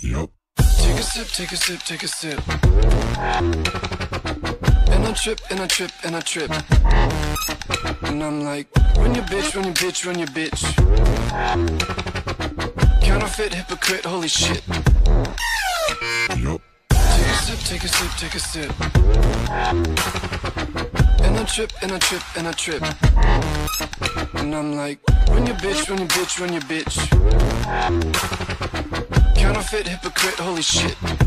Yup. Take a sip, take a sip, take a sip. And I trip, and I trip, and I trip. And I'm like, run your bitch, run your bitch, run your bitch. Counterfeit, hypocrite, holy shit. Yup. Take a sip, take a sip, take a sip. And I trip, and I trip, and I trip. And I'm like, run your bitch, run your bitch, run your bitch. Counterfeit, hypocrite, holy shit.